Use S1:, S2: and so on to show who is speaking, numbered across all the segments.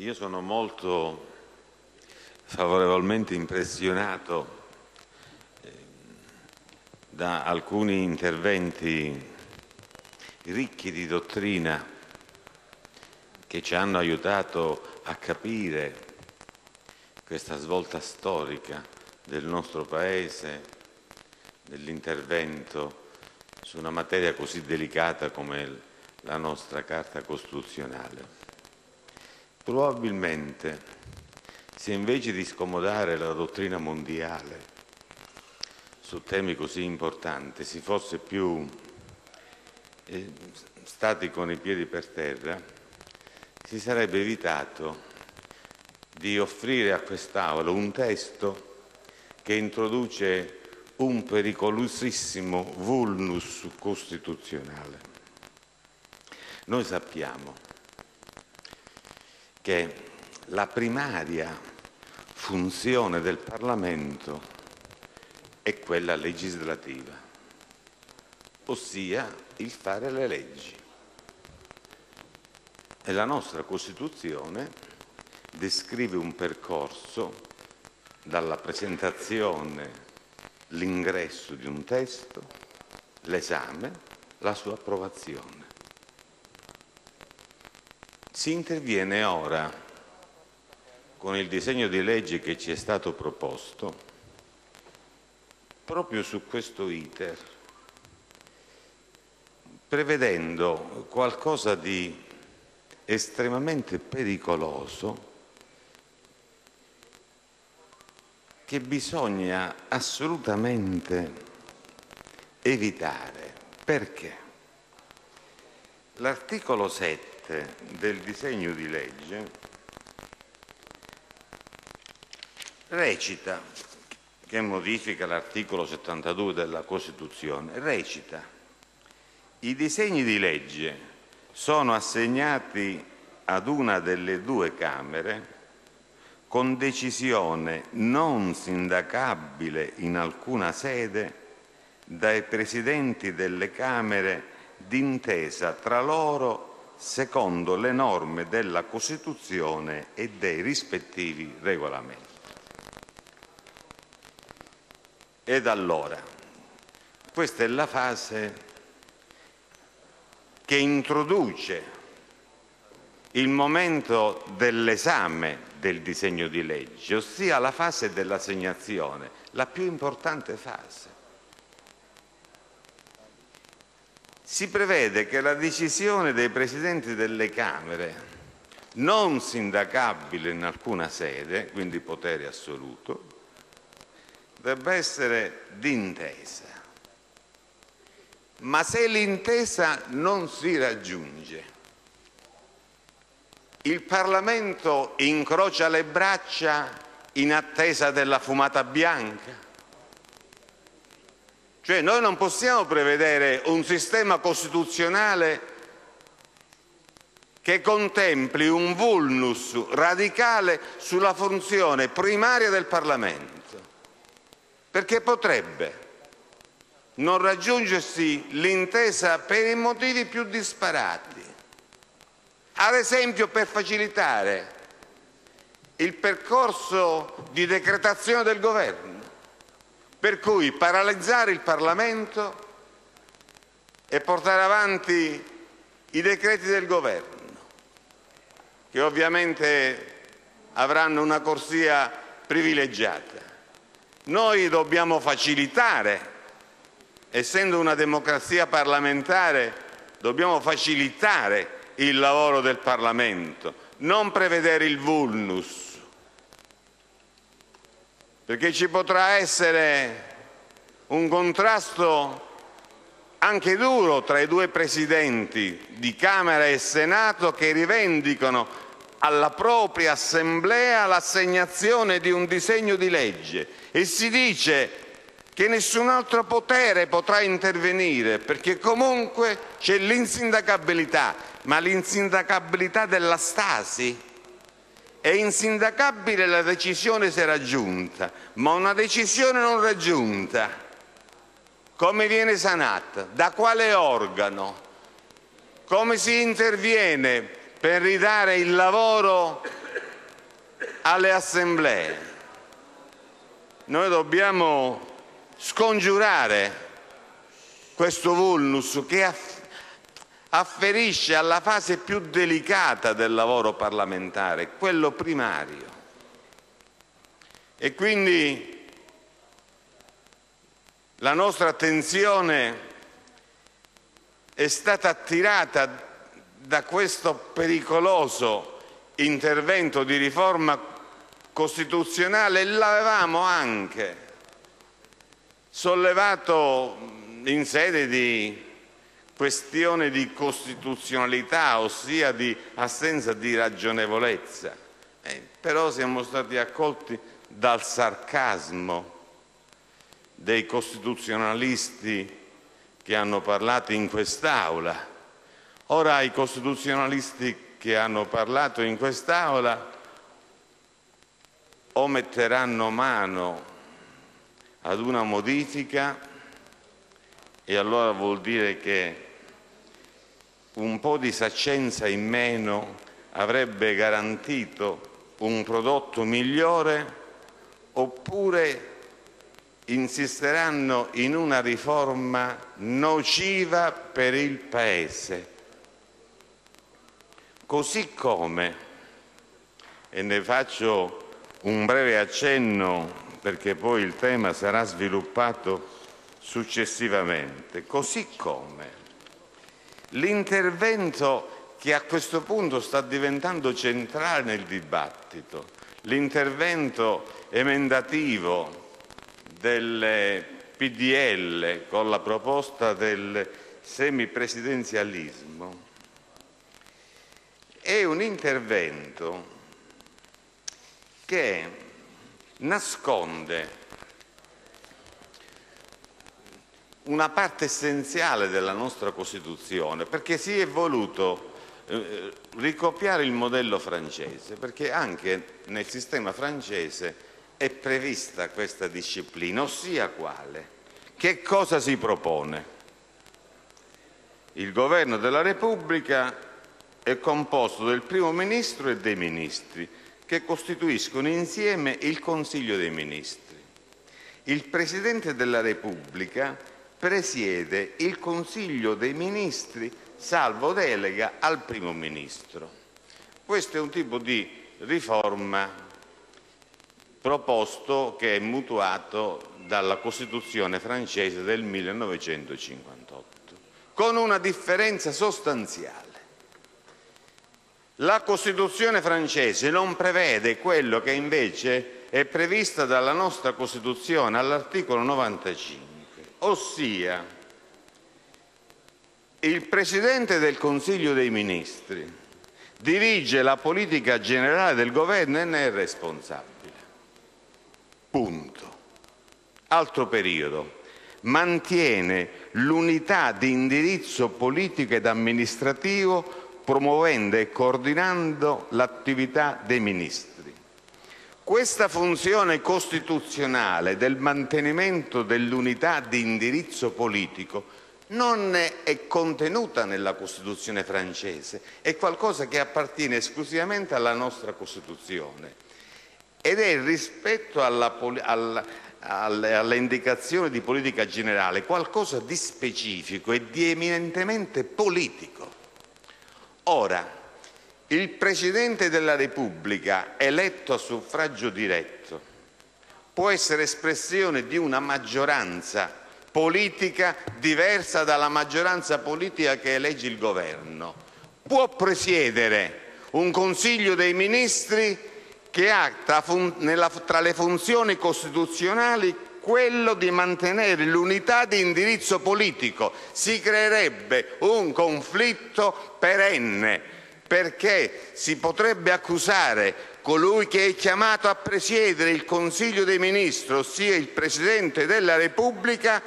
S1: io sono molto favorevolmente impressionato eh, da alcuni interventi ricchi di dottrina che ci hanno aiutato a capire questa svolta storica del nostro Paese, dell'intervento su una materia così delicata come la nostra Carta costituzionale. Probabilmente, se invece di scomodare la dottrina mondiale su temi così importanti si fosse più eh, stati con i piedi per terra, si sarebbe evitato di offrire a quest'Aula un testo che introduce un pericolosissimo vulnus costituzionale. Noi sappiamo che la primaria funzione del Parlamento è quella legislativa, ossia il fare le leggi. E la nostra Costituzione descrive un percorso dalla presentazione, l'ingresso di un testo, l'esame, la sua approvazione. Si interviene ora con il disegno di legge che ci è stato proposto proprio su questo iter, prevedendo qualcosa di estremamente pericoloso che bisogna assolutamente evitare. Perché? L'articolo 7 del disegno di legge recita, che modifica l'articolo 72 della Costituzione, recita i disegni di legge sono assegnati ad una delle due Camere con decisione non sindacabile in alcuna sede dai Presidenti delle Camere d'intesa tra loro secondo le norme della Costituzione e dei rispettivi regolamenti. Ed allora, questa è la fase che introduce il momento dell'esame del disegno di legge, ossia la fase dell'assegnazione, la più importante fase. Si prevede che la decisione dei Presidenti delle Camere, non sindacabile in alcuna sede, quindi potere assoluto, debba essere d'intesa. Ma se l'intesa non si raggiunge, il Parlamento incrocia le braccia in attesa della fumata bianca? Cioè noi non possiamo prevedere un sistema costituzionale che contempli un vulnus radicale sulla funzione primaria del Parlamento, perché potrebbe non raggiungersi l'intesa per i motivi più disparati. Ad esempio per facilitare il percorso di decretazione del Governo, per cui paralizzare il Parlamento e portare avanti i decreti del Governo, che ovviamente avranno una corsia privilegiata. Noi dobbiamo facilitare, essendo una democrazia parlamentare, dobbiamo facilitare il lavoro del Parlamento, non prevedere il vulnus, perché ci potrà essere un contrasto anche duro tra i due Presidenti di Camera e Senato che rivendicano alla propria Assemblea l'assegnazione di un disegno di legge e si dice che nessun altro potere potrà intervenire perché comunque c'è l'insindacabilità ma l'insindacabilità della Stasi? È insindacabile la decisione se raggiunta, ma una decisione non raggiunta, come viene sanata? Da quale organo? Come si interviene per ridare il lavoro alle assemblee. Noi dobbiamo scongiurare questo vulnus che afferisce alla fase più delicata del lavoro parlamentare, quello primario. E quindi la nostra attenzione è stata attirata da questo pericoloso intervento di riforma costituzionale e l'avevamo anche sollevato in sede di questione di costituzionalità, ossia di assenza di ragionevolezza. Eh, però siamo stati accolti dal sarcasmo dei costituzionalisti che hanno parlato in quest'Aula. Ora i costituzionalisti che hanno parlato in quest'Aula o metteranno mano ad una modifica e allora vuol dire che un po' di saccenza in meno avrebbe garantito un prodotto migliore oppure insisteranno in una riforma nociva per il Paese. Così come, e ne faccio un breve accenno perché poi il tema sarà sviluppato successivamente, così come l'intervento che a questo punto sta diventando centrale nel dibattito, l'intervento emendativo del PDL con la proposta del semipresidenzialismo è un intervento che nasconde una parte essenziale della nostra Costituzione, perché si è voluto eh, ricopiare il modello francese, perché anche nel sistema francese è prevista questa disciplina, ossia quale? Che cosa si propone? Il Governo della Repubblica è composto del Primo Ministro e dei Ministri, che costituiscono insieme il Consiglio dei Ministri. Il Presidente della Repubblica presiede il Consiglio dei Ministri, salvo delega al Primo Ministro. Questo è un tipo di riforma proposto che è mutuato dalla Costituzione francese del 1958, con una differenza sostanziale. La Costituzione francese non prevede quello che invece è previsto dalla nostra Costituzione all'articolo 95, ossia il Presidente del Consiglio dei Ministri dirige la politica generale del governo e ne è responsabile. Punto. Altro periodo. Mantiene l'unità di indirizzo politico ed amministrativo promuovendo e coordinando l'attività dei ministri. Questa funzione costituzionale del mantenimento dell'unità di indirizzo politico non è contenuta nella Costituzione francese, è qualcosa che appartiene esclusivamente alla nostra Costituzione ed è rispetto alle indicazioni di politica generale qualcosa di specifico e di eminentemente politico. Ora, il Presidente della Repubblica eletto a suffragio diretto può essere espressione di una maggioranza politica diversa dalla maggioranza politica che elegge il governo. Può presiedere un Consiglio dei Ministri che ha tra, nella, tra le funzioni costituzionali quello di mantenere l'unità di indirizzo politico. Si creerebbe un conflitto perenne perché si potrebbe accusare colui che è chiamato a presiedere il Consiglio dei Ministri, ossia il Presidente della Repubblica,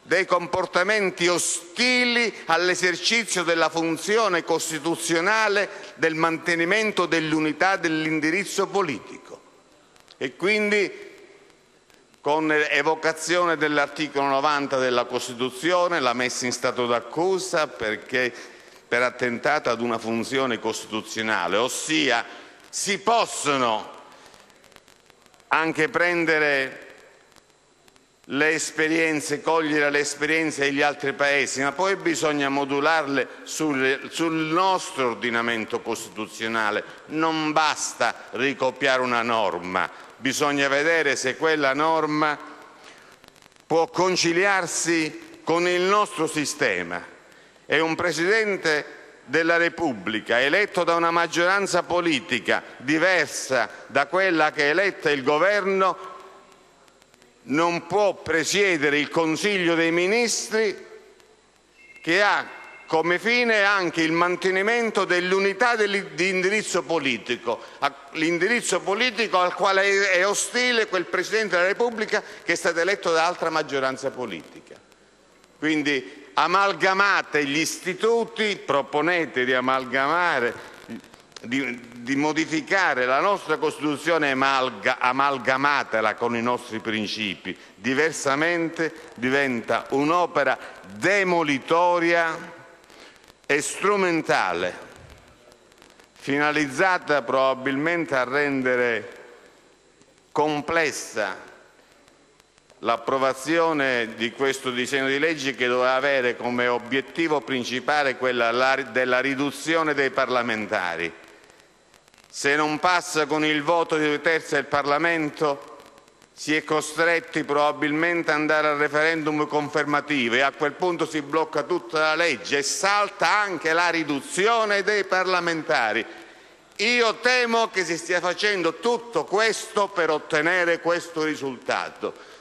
S1: dei comportamenti ostili all'esercizio della funzione costituzionale del mantenimento dell'unità dell'indirizzo politico. E quindi con evocazione dell'articolo 90 della Costituzione, la messa in stato d'accusa perché per attentato ad una funzione costituzionale, ossia si possono anche prendere le esperienze, cogliere le esperienze degli altri paesi, ma poi bisogna modularle sul, sul, nostro ordinamento costituzionale. Non basta ricopiare una norma, bisogna vedere se quella norma può conciliarsi con il nostro sistema. E un Presidente della Repubblica eletto da una maggioranza politica diversa da quella che ha eletta il Governo non può presiedere il Consiglio dei ministri che ha come fine anche il mantenimento dell'unità di indirizzo politico, l'indirizzo politico al quale è ostile quel Presidente della Repubblica che è stato eletto da altra maggioranza politica. Quindi amalgamate gli istituti, proponete di amalgamare di, di modificare la nostra Costituzione amalga, amalgamatela con i nostri principi, diversamente diventa un'opera demolitoria e strumentale, finalizzata probabilmente a rendere complessa l'approvazione di questo disegno di legge che doveva avere come obiettivo principale quella della riduzione dei parlamentari se non passa con il voto di due terzi del Parlamento si è costretti probabilmente ad andare al referendum confermativo e a quel punto si blocca tutta la legge e salta anche la riduzione dei parlamentari. Io temo che si stia facendo tutto questo per ottenere questo risultato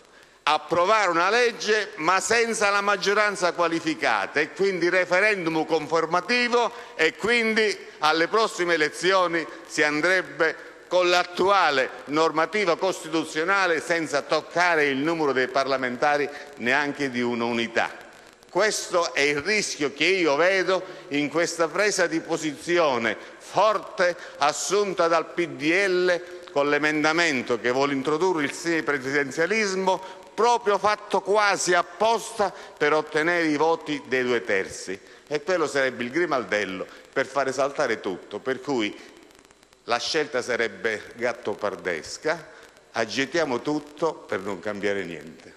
S1: approvare una legge ma senza la maggioranza qualificata e quindi referendum conformativo e quindi alle prossime elezioni si andrebbe con l'attuale normativa costituzionale senza toccare il numero dei parlamentari neanche di un'unità. Questo è il rischio che io vedo in questa presa di posizione forte assunta dal PDL con l'emendamento che vuole introdurre il semipresidenzialismo proprio fatto quasi apposta per ottenere i voti dei due terzi. E quello sarebbe il grimaldello per fare saltare tutto, per cui la scelta sarebbe gattopardesca, agitiamo tutto per non cambiare niente.